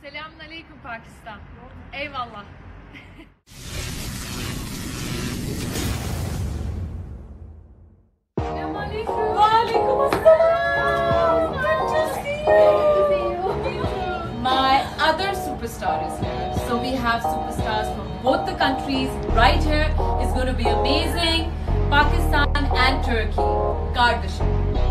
Assalamualaikum, Pakistan. Eyvallah. My other superstars here. So we have superstars from both the countries right here. It's going to be amazing. Pakistan and Turkey. Kardashian.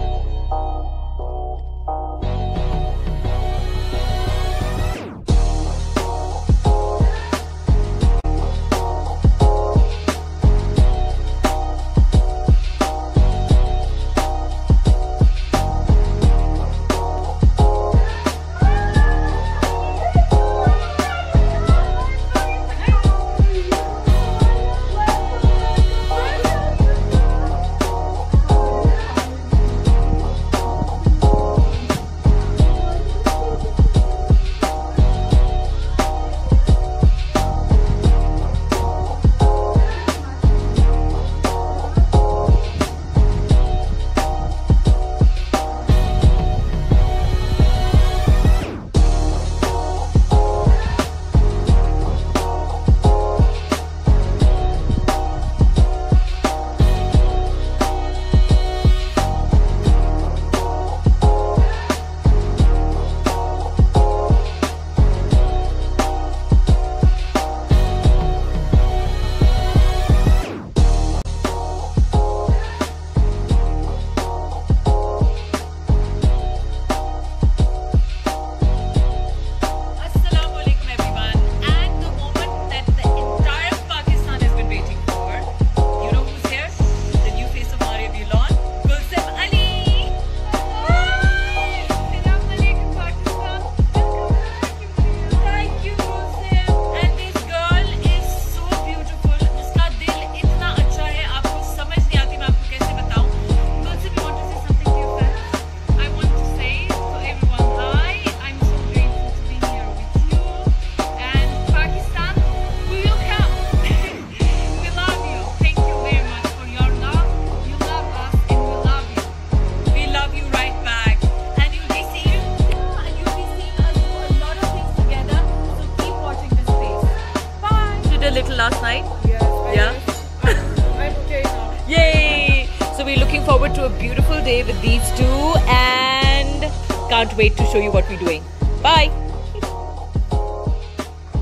forward to a beautiful day with these two and can't wait to show you what we're doing. Bye!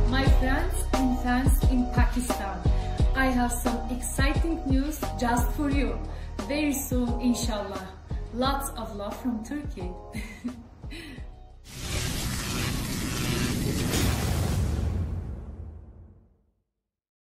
My friends and fans in Pakistan, I have some exciting news just for you. Very soon, inshallah. Lots of love from Turkey.